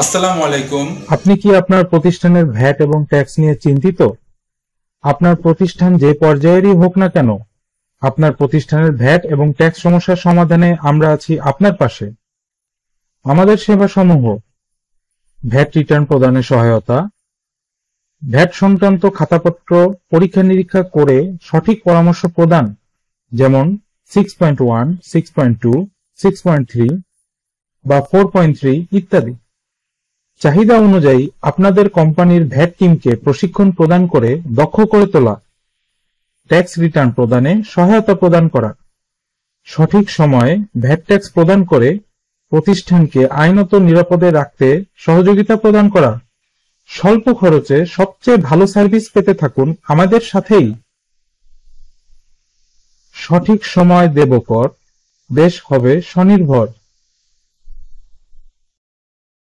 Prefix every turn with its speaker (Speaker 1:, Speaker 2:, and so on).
Speaker 1: আসসালামু আলাইকুম।
Speaker 2: আপনি কি আপনার প্রতিষ্ঠানের ভ্যাট এবং ট্যাক্স নিয়ে চিন্তিত? আপনার প্রতিষ্ঠান যে পর্যায়েরই হোক না কেন, আপনার প্রতিষ্ঠানের ভ্যাট এবং ট্যাক্স সমস্যার সমাধানে আমরা আছি আপনার পাশে। আমাদের সেবা সমূহ ভ্যাট রিটার্ন প্রদানে সহায়তা, ভ্যাট সংক্রান্ত খাতাপত্র পরীক্ষা নিরীক্ষা করে সঠিক পরামর্শ প্রদান, যেমন six point one six point two six point three বা ফোর পয়েন্ট থ্রি ইত্যাদি। চাহিদা অনুযায়ী আপনাদের কোম্পানির ভ্যাট টিমকে প্রশিক্ষণ প্রদান করে দক্ষ করে তোলা। ট্যাক্স রিটার্ন প্রদানে সহায়তা প্রদান করা। সঠিক সময়ে ভ্যাট ট্যাক্স প্রদান করে প্রতিষ্ঠানকে আইনত নিরাপদে রাখতে সহযোগিতা প্রদান করা। স্বল্প খরচে সবচেয়ে ভালো সার্ভিস পেতে থাকুন আমাদের সাথেই। সঠিক সময় দেব কর দেশ হবে স্বনির্ভর।